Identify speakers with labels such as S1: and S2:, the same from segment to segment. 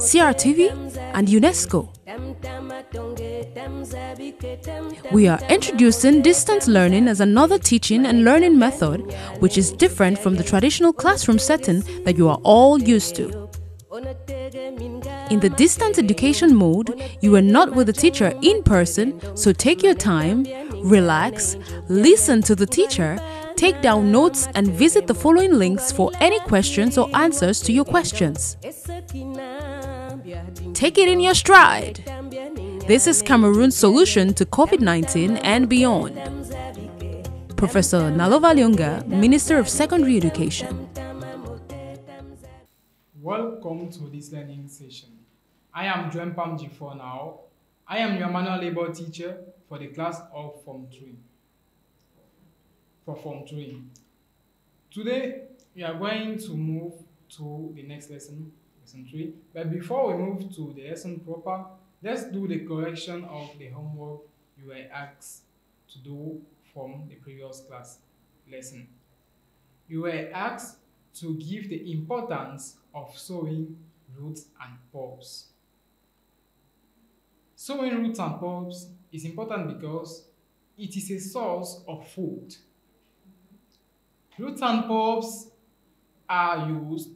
S1: CRTV, and UNESCO. We are introducing distance learning as another teaching and learning method which is different from the traditional classroom setting that you are all used to. In the distance education mode, you are not with the teacher in person, so take your time, relax, listen to the teacher, take down notes, and visit the following links for any questions or answers to your questions. Take it in your stride. This is Cameroon's solution to COVID 19 and beyond. Professor Nalova Lyonga, Minister of Secondary Education.
S2: Welcome to this learning session. I am Joan Pam G4 now. I am your manual labor teacher for the class of Form 3. For Form 3. Today, we are going to move to the next lesson, lesson 3. But before we move to the lesson proper, let's do the correction of the homework you were asked to do from the previous class lesson. You were asked to give the importance of sowing roots and bulbs. Sowing roots and bulbs is important because it is a source of food. Roots and bulbs are used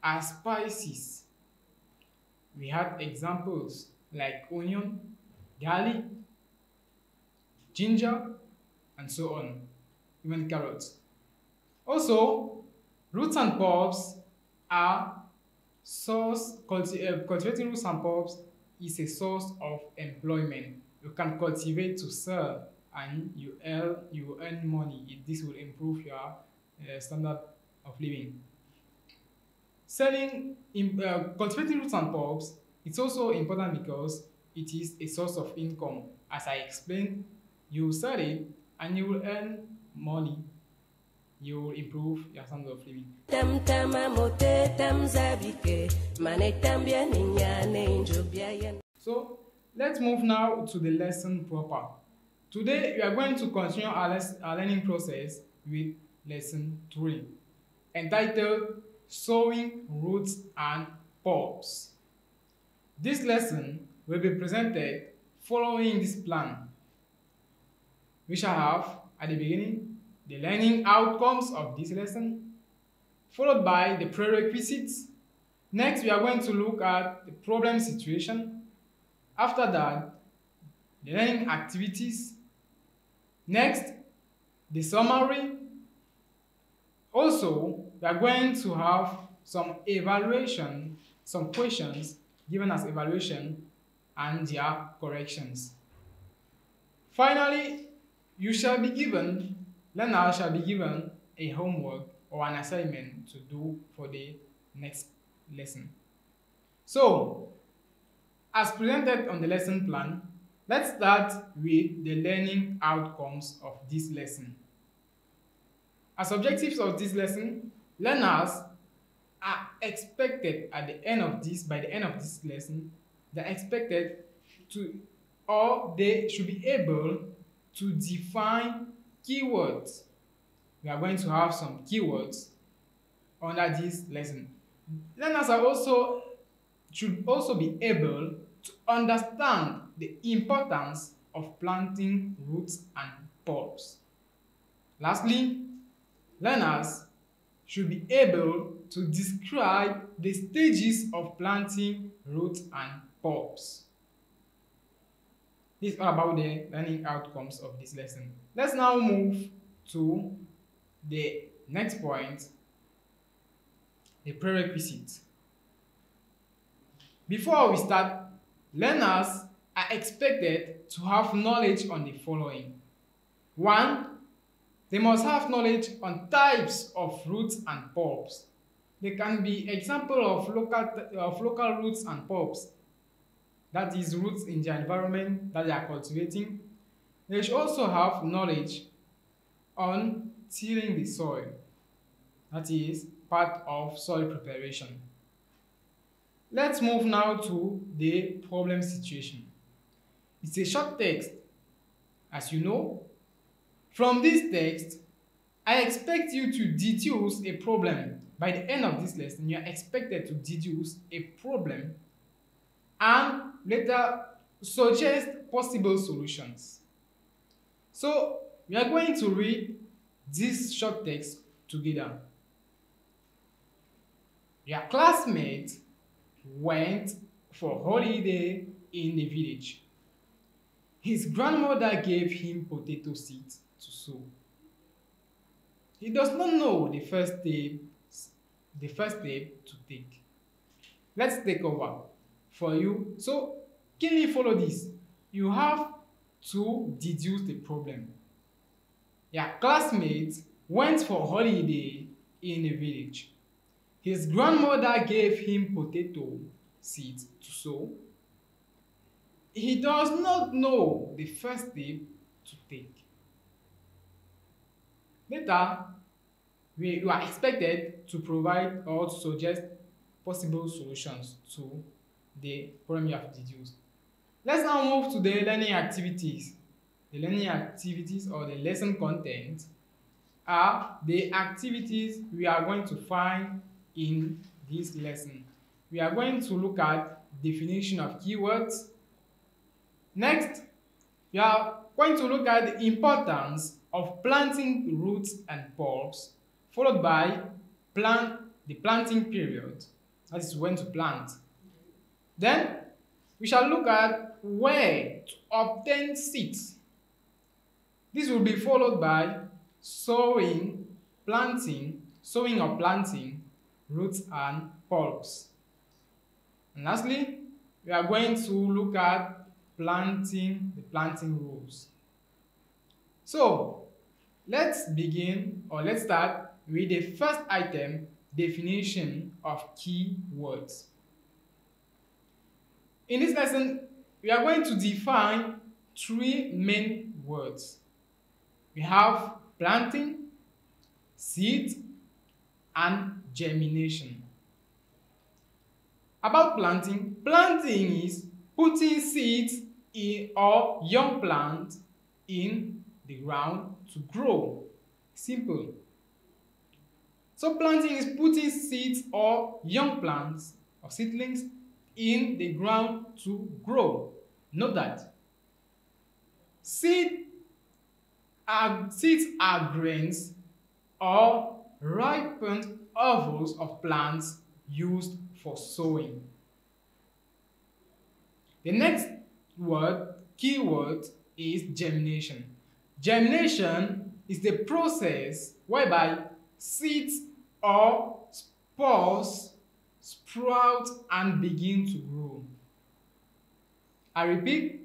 S2: as spices. We have examples like onion, garlic, ginger, and so on, even carrots. Also, roots and bulbs are source, culti uh, cultivating roots and bulbs is a source of employment. You can cultivate to sell and you earn, you earn money. This will improve your uh, standard of living. Selling, in, uh, cultivating roots and bulbs, it's also important because it is a source of income. As I explained, you sell it and you will earn money. You will improve your standard of living. So let's move now to the lesson proper. Today we are going to continue our, our learning process with lesson 3 entitled Sowing Roots and Bulbs. This lesson will be presented following this plan. We shall have at the beginning the learning outcomes of this lesson, followed by the prerequisites. Next, we are going to look at the problem situation. After that, the learning activities. Next, the summary. Also, we are going to have some evaluation, some questions given as evaluation and their corrections. Finally, you shall be given, learner shall be given a homework or an assignment to do for the next lesson. So, as presented on the lesson plan, let's start with the learning outcomes of this lesson. As objectives of this lesson, learners are expected at the end of this, by the end of this lesson, they're expected to, or they should be able to define keywords. We are going to have some keywords under this lesson. Learners are also should also be able to understand the importance of planting roots and bulbs. Lastly, learners should be able to describe the stages of planting roots and bulbs. This is all about the learning outcomes of this lesson. Let's now move to the next point, the prerequisite. Before we start, learners are expected to have knowledge on the following. One, they must have knowledge on types of roots and bulbs. They can be example of local, of local roots and bulbs. That is roots in the environment that they are cultivating. they should also have knowledge on tilling the soil. That is part of soil preparation. Let's move now to the problem situation. It's a short text. As you know, from this text, I expect you to deduce a problem. By the end of this lesson, you are expected to deduce a problem and later suggest possible solutions. So, we are going to read this short text together. Your classmate went for holiday in the village. His grandmother gave him potato seeds to sow. He does not know the first step, the first step to take. Let's take over for you. So, can you follow this? You have to deduce the problem. Your classmate went for holiday in a village. His grandmother gave him potato seeds to sow. He does not know the first step to take. Later, we, are expected to provide or to suggest possible solutions to the problem you have deduced. Let's now move to the learning activities. The learning activities or the lesson content are the activities we are going to find in this lesson. We are going to look at definition of keywords. Next, we are going to look at the importance of planting roots and bulbs, followed by plant the planting period, that is when to plant. Then, we shall look at where to obtain seeds. This will be followed by sowing, planting, sowing or planting roots and bulbs. And lastly, we are going to look at planting planting rules. So, let's begin or let's start with the first item, definition of key words. In this lesson, we are going to define three main words. We have planting, seed, and germination. About planting, planting is putting seeds or young plant in the ground to grow. Simple. So planting is putting seeds or young plants or seedlings in the ground to grow. Note that. Seed are, seeds are grains or ripened ovules of plants used for sowing. The next word, keyword, is germination. Germination is the process whereby seeds or spores sprout and begin to grow. I repeat,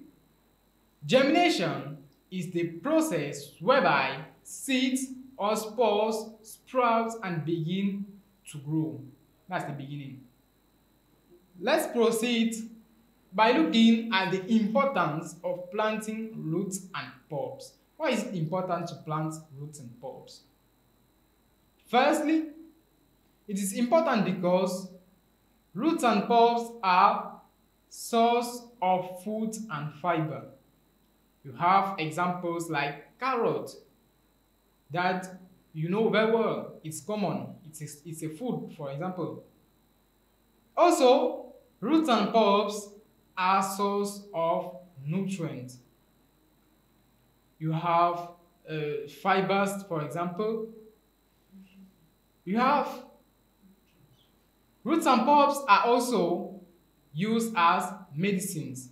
S2: germination is the process whereby seeds or spores sprout and begin to grow. That's the beginning. Let's proceed by looking at the importance of planting roots and bulbs. Why is it important to plant roots and bulbs? Firstly, it is important because roots and bulbs are source of food and fiber. You have examples like carrot that you know very well. It's common. It's a, it's a food, for example. Also, roots and bulbs are source of nutrients. You have uh, fibers, for example. You have roots and bulbs are also used as medicines.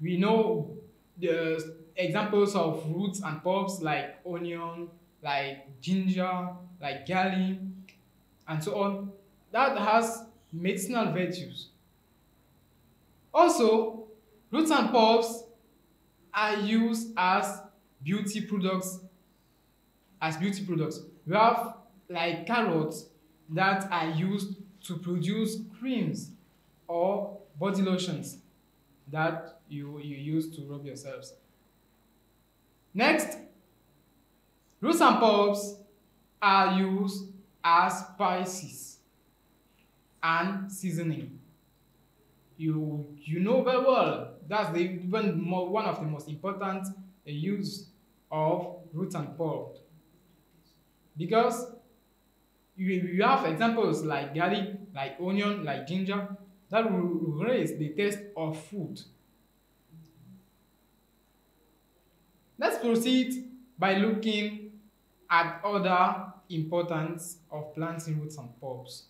S2: We know the examples of roots and bulbs like onion, like ginger, like garlic, and so on. That has medicinal virtues. Also, roots and bulbs are used as beauty products. As beauty products, we have like carrots that are used to produce creams or body lotions that you, you use to rub yourselves. Next, roots and bulbs are used as spices and seasoning. You, you know very well that's the even more, one of the most important uh, use of root and bulb because you, you have examples like garlic, like onion, like ginger that will raise the taste of food. Let's proceed by looking at other importance of planting roots and bulbs.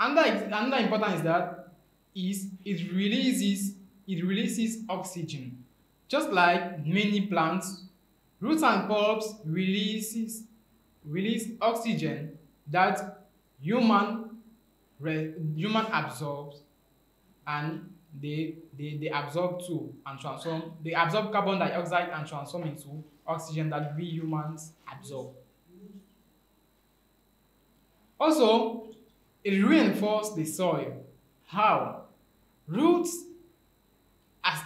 S2: Another, another important is that is it releases it releases oxygen. Just like many plants, roots and bulbs releases release oxygen that human human absorbs and they, they they absorb too and transform they absorb carbon dioxide and transform into oxygen that we humans absorb also it reinforces the soil. How? Roots as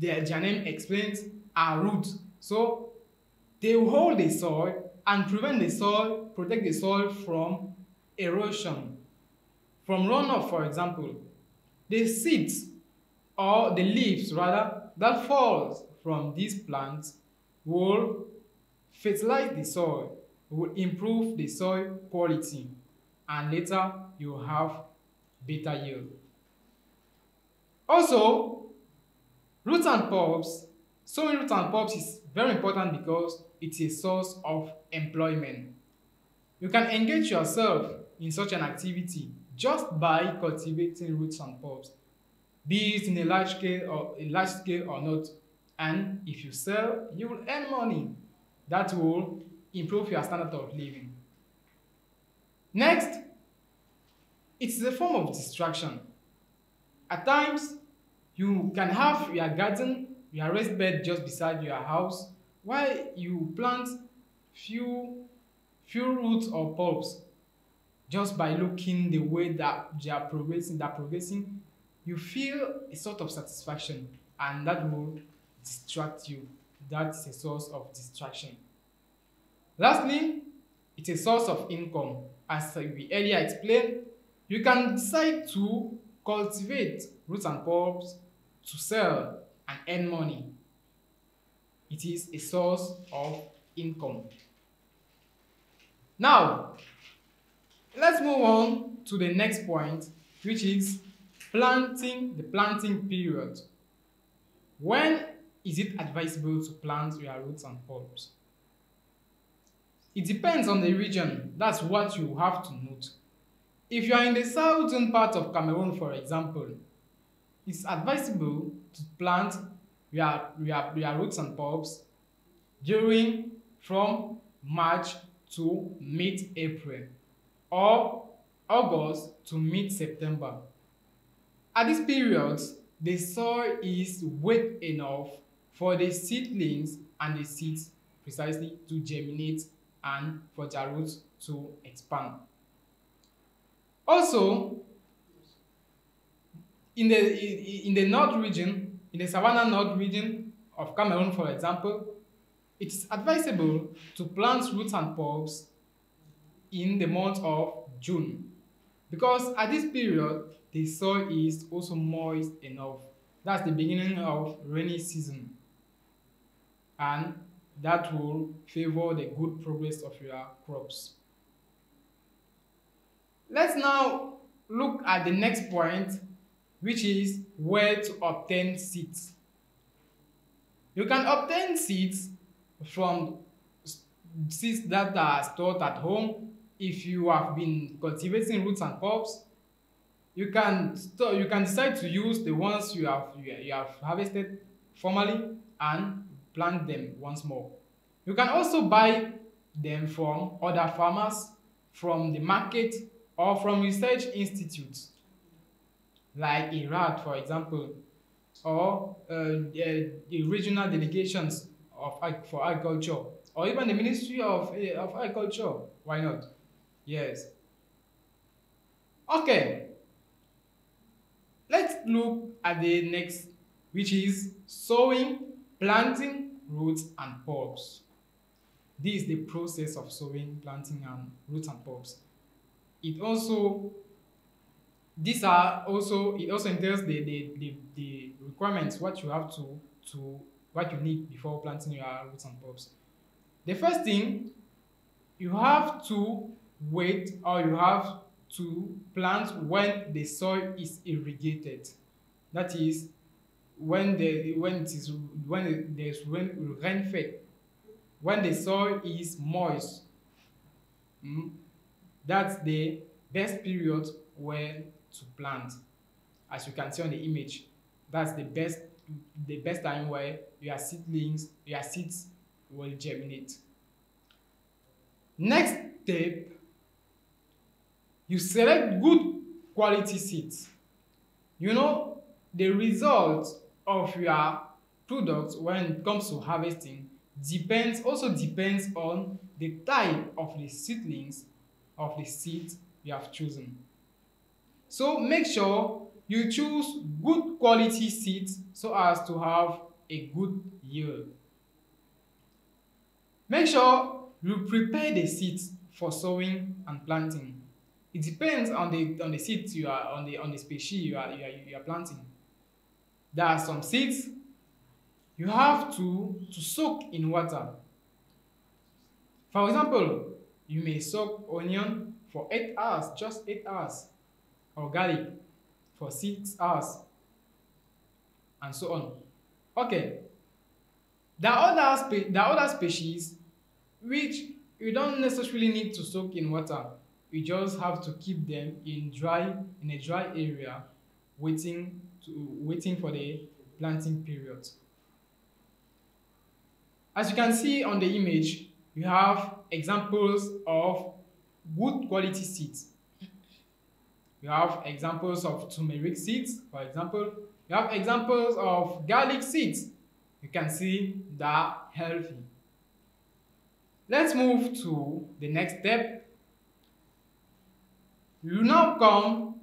S2: their, name explains are roots. So they hold the soil and prevent the soil protect the soil from erosion. From runoff for example the seeds or the leaves rather that falls from these plants will fertilize the soil will improve the soil quality and later you have better yield also root and bulbs sowing root and bulbs is very important because it's a source of employment you can engage yourself in such an activity just by cultivating roots and bulbs be it in a large scale or a large scale or not. And if you sell, you will earn money. That will improve your standard of living. Next, it's a form of distraction. At times, you can have your garden, your rest bed just beside your house, while you plant few few roots or bulbs just by looking the way that they are progressing, they're progressing, you feel a sort of satisfaction and that will distract you. That's a source of distraction. Lastly, it's a source of income. As we earlier explained, you can decide to cultivate roots and bulbs to sell and earn money. It is a source of income. Now, let's move on to the next point, which is Planting, the planting period. When is it advisable to plant your roots and bulbs? It depends on the region. That's what you have to note. If you are in the southern part of Cameroon, for example, it's advisable to plant your, your, your roots and bulbs during from March to mid-April or August to mid-September. At this period, the soil is wet enough for the seedlings and the seeds precisely to germinate and for their roots to expand. Also, in the, in the north region, in the Savannah North region of Cameroon, for example, it is advisable to plant roots and bulbs in the month of June because at this period, the soil is also moist enough. That's the beginning of rainy season. And that will favor the good progress of your crops. Let's now look at the next point, which is where to obtain seeds. You can obtain seeds from seeds that are stored at home if you have been cultivating roots and bulbs you can store you can decide to use the ones you have you, have harvested formerly and plant them once more you can also buy them from other farmers from the market or from research institutes like IRAD for example or uh, the regional delegations of for agriculture or even the ministry of, uh, of agriculture why not yes okay let's look at the next which is sowing planting roots and bulbs. This is the process of sowing, planting, and roots and bulbs. It also these are also it also entails the, the, the, the requirements what you have to to what you need before planting your roots and bulbs. The first thing you have to wait or you have to plant when the soil is irrigated. That is when the when it is when there's when rain rainfall when the soil is moist mm, that's the best period when to plant. As you can see on the image that's the best the best time where your seedlings your seeds will germinate. Next step you select good quality seeds. You know the result of your product when it comes to harvesting depends also depends on the type of the seedlings of the seeds you have chosen. So make sure you choose good quality seeds so as to have a good yield. Make sure you prepare the seeds for sowing and planting. It depends on the on the seeds you are on the on the species you are you are, you are planting. There are some seeds you have to to soak in water. For example you may soak onion for eight hours just eight hours or garlic for six hours and so on. Okay. There are other there are other species which you don't necessarily need to soak in water. You just have to keep them in dry in a dry area waiting to waiting for the planting period. As you can see on the image you have examples of good quality seeds. You have examples of turmeric seeds for example. You have examples of garlic seeds. You can see they are healthy. Let's move to the next step. You now come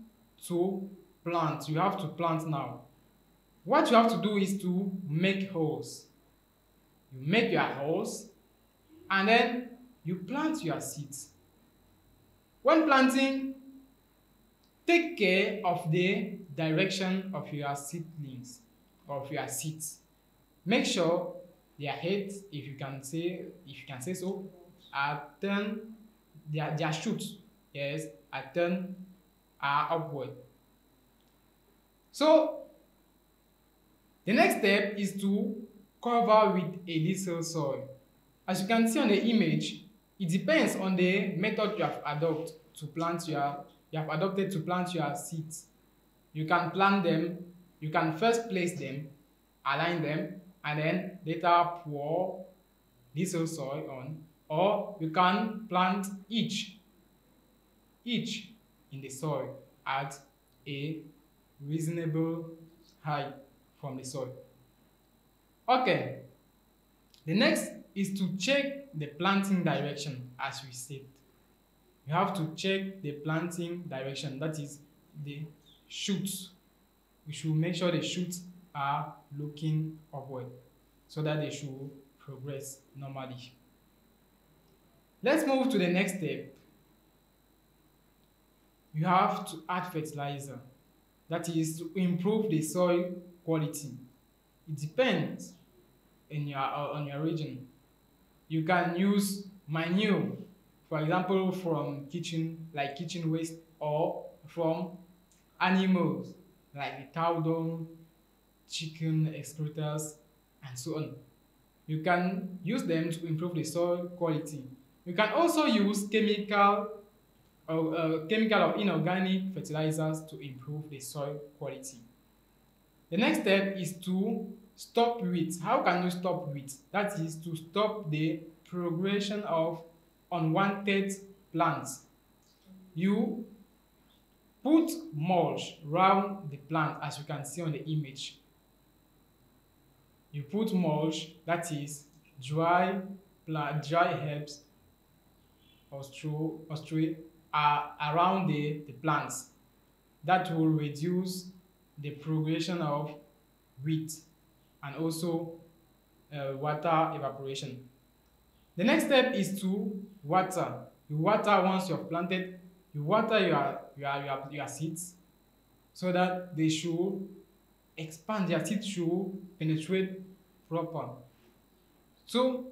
S2: to plant. You have to plant now. What you have to do is to make holes. You make your holes and then you plant your seeds. When planting take care of the direction of your seedlings of your seeds. Make sure their heads if you can say if you can say so are turn their their shoots yes are turn are upward. So the next step is to cover with a little soil as you can see on the image it depends on the method you have adopt to plant your you have adopted to plant your seeds. You can plant them you can first place them align them and then later pour little soil on or you can plant each each in the soil at a reasonable height from the soil. Okay the next is to check the planting direction as we said. You have to check the planting direction that is the shoots. You should make sure the shoots are looking upward so that they should progress normally. Let's move to the next step. You have to add fertilizer that is to improve the soil quality. It depends in your on your region you can use manure for example from kitchen like kitchen waste or from animals like the cow dung chicken excretors and so on. You can use them to improve the soil quality. You can also use chemical or uh, chemical or inorganic fertilizers to improve the soil quality. The next step is to stop weeds how can you stop weeds that is to stop the progression of unwanted plants. You put mulch round the plant as you can see on the image. You put mulch that is dry plant dry herbs or straw uh, around the the plants. That will reduce the progression of weed and also uh, water evaporation. The next step is to water. You water once you have planted, you water your, your, your, your seeds so that they should expand, their seeds should penetrate proper. So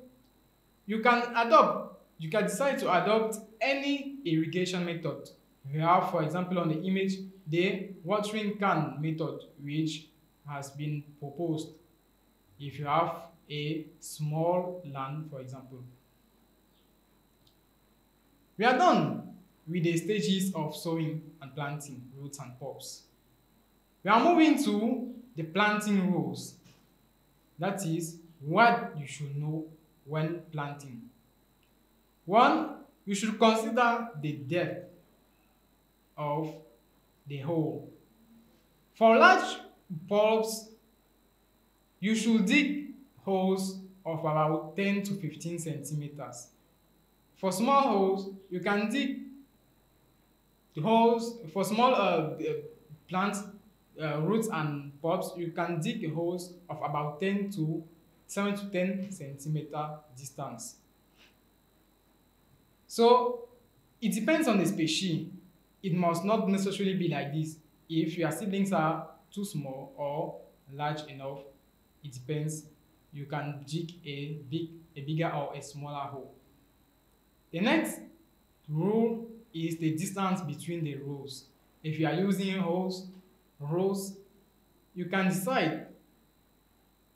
S2: you can adopt, you can decide to adopt any irrigation method. We have, for example, on the image, the watering can method, which has been proposed. If you have a small land, for example. We are done with the stages of sowing and planting roots and bulbs. We are moving to the planting rules. That is what you should know when planting. One, you should consider the depth of the hole. For large bulbs, you should dig holes of about 10 to 15 centimeters. For small holes, you can dig the holes for small uh, plant uh, roots and bulbs, you can dig holes of about 10 to 7 to 10 centimeter distance. So it depends on the species. It must not necessarily be like this. If your seedlings are too small or large enough, it depends. You can dig a big, a bigger or a smaller hole. The next rule is the distance between the rows. If you are using holes, rows, you can decide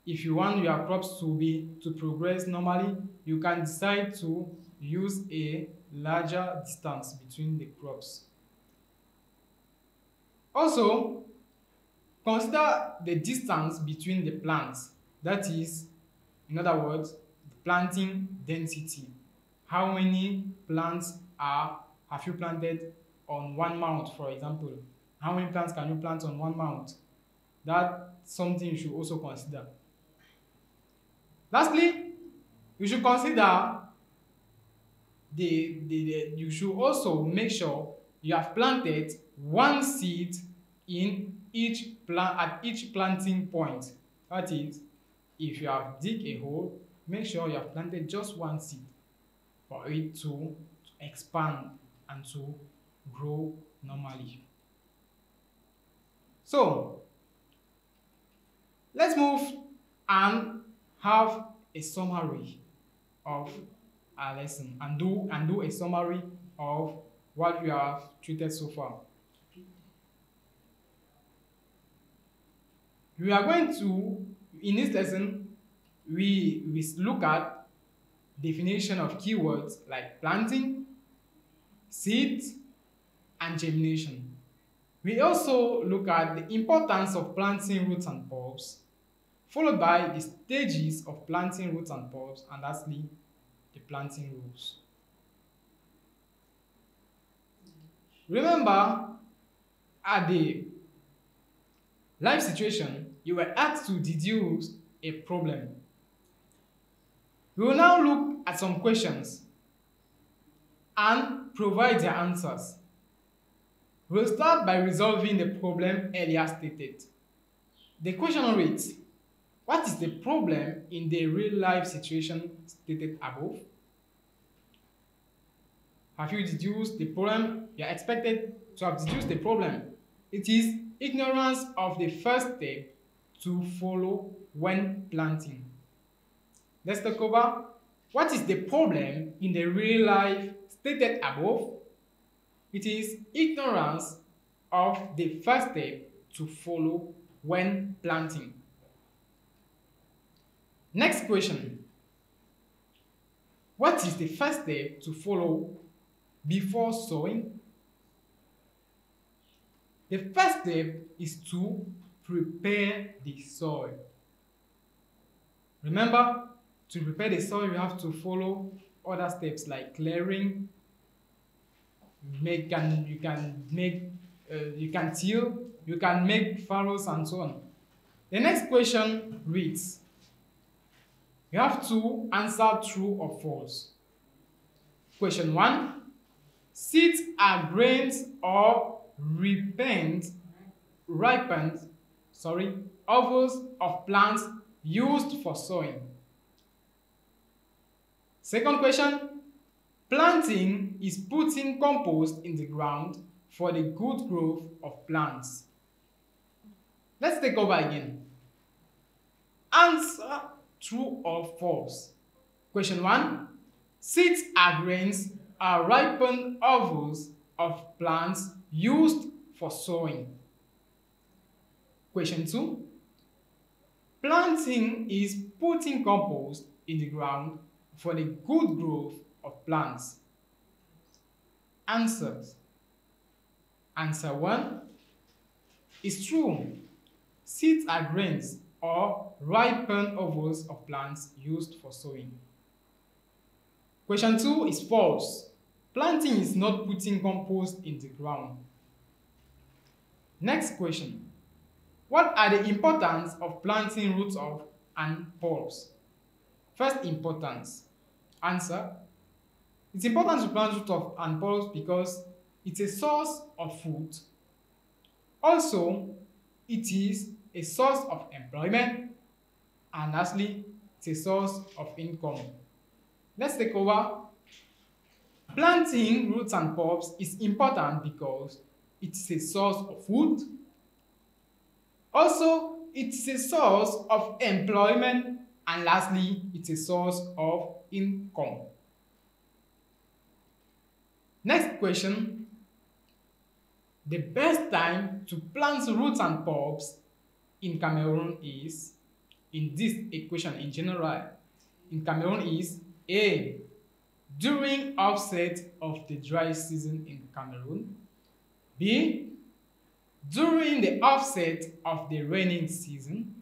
S2: if you want your crops to be to progress normally, you can decide to use a larger distance between the crops. Also, consider the distance between the plants. That is, in other words, the planting density. How many plants are have you planted on one mount, for example? How many plants can you plant on one mount? That's something you should also consider. Lastly, you should consider the, the, the, you should also make sure you have planted one seed in each plant at each planting point. That is, if you have dig a hole, make sure you have planted just one seed for it to, expand and to grow normally. So, let's move and have a summary of our lesson and do and do a summary of what we have treated so far. We are going to, in this lesson, we, we look at definition of keywords like planting, seeds, and germination. We also look at the importance of planting roots and bulbs, followed by the stages of planting roots and bulbs, and lastly, the planting rules. Remember, at the life situation, you were asked to deduce a problem. We will now look at some questions and provide their answers. We'll start by resolving the problem earlier stated. The question reads, what is the problem in the real life situation stated above? Have you deduced the problem? You are expected to have deduced the problem. It is ignorance of the first step to follow when planting. Let's talk about what is the problem in the real life stated above it is ignorance of the first step to follow when planting. Next question. What is the first step to follow before sowing? The first step is to prepare the soil. Remember, to prepare the soil, you have to follow other steps like clearing, make can you can make uh, you can till you can make furrows and so on. The next question reads you have to answer true or false? Question one seeds are grains or ripened ripened sorry ovules of plants used for sowing Second question Planting is putting compost in the ground for the good growth of plants. Let's take over again. Answer true or false. Question 1. Seeds are grains are ripened ovules of plants used for sowing. Question 2. Planting is putting compost in the ground for the good growth of plants. Answers. Answer 1 is true. Seeds are grains or ripened ovules of plants used for sowing. Question 2 is false. Planting is not putting compost in the ground. Next question. What are the importance of planting roots of and bulbs? First importance. Answer. It's important to plant roots of and bulbs because it's a source of food. Also, it is a source of employment. And lastly, it's a source of income. Let's take over. Planting roots and bulbs is important because it's a source of food. Also, it's a source of employment. And lastly, it's a source of income. Next question. The best time to plant roots and bulbs in Cameroon is, in this equation in general, in Cameroon is A. During offset of the dry season in Cameroon. B. During the offset of the raining season.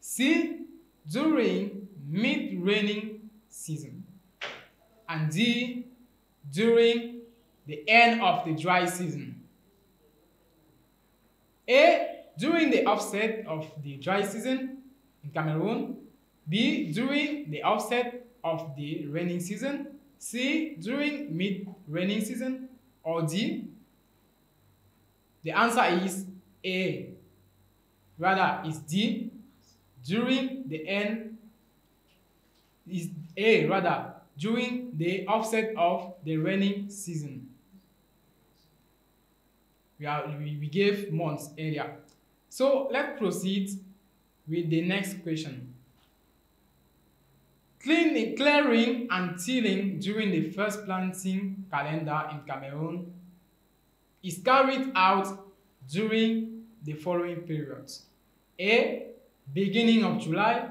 S2: C. During mid-raining season. And D. During the end of the dry season. A. During the offset of the dry season in Cameroon. B. During the offset of the raining season. C. During mid-raining season. Or D. The answer is A. Rather, is D. During the end is A. Rather, during the offset of the raining season. We, are, we, we gave months earlier. So let's proceed with the next question. Cleaning, clearing and tilling during the first planting calendar in Cameroon is carried out during the following periods. A. Beginning of July.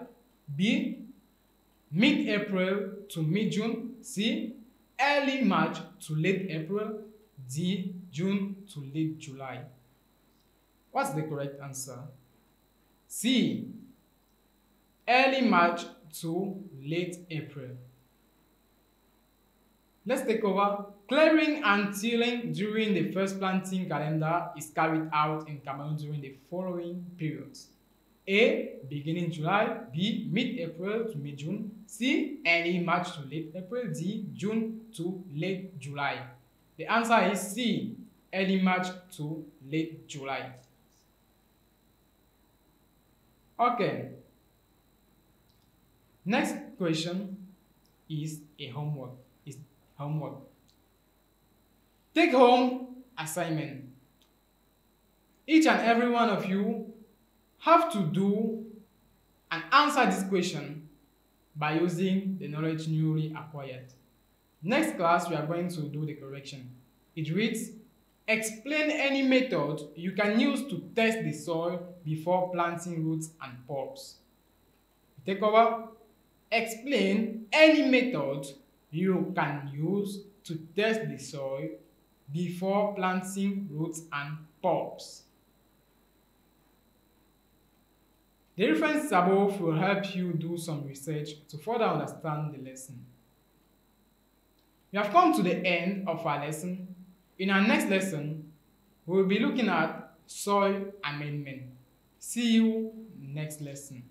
S2: B. Mid-April to mid-June. C. Early March to late April. D. June to late July. What's the correct answer? C. Early March to late April. Let's take over. Clearing and tilling during the first planting calendar is carried out in Cameroon during the following periods. A. Beginning July. B. Mid-April to mid-June. C. Early March to late April. D. June to late July. The answer is C. Early March to late July. Okay. Next question is a homework. Is homework. Take home assignment. Each and every one of you have to do and answer this question by using the knowledge newly acquired. Next class, we are going to do the correction. It reads, explain any method you can use to test the soil before planting roots and bulbs. Take over. Explain any method you can use to test the soil before planting roots and bulbs. The references above will help you do some research to further understand the lesson. We have come to the end of our lesson. In our next lesson, we will be looking at soil amendment. See you next lesson.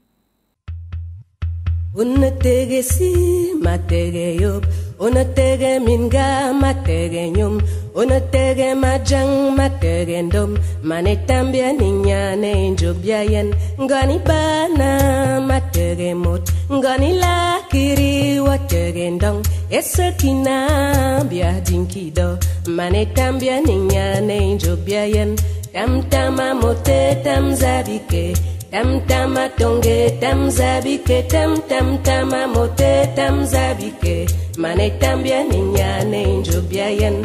S3: Una tege si, ma tege yop. Una tege minga, ma tege nyum. Una tege majang, ma tege ndom. Mane tambia ninya ne injobia yen. Ngani bana, ma tege mot. Ngani la kiri, wa tege ndong. Esa kina, bia dinkido. Mane tambia ninya ne injobia yen. Tam tam mote tam zabike. Tam tama tonge tam zabike tam tam tama mote tam zabike. Mane tambia ninya ne njobia yen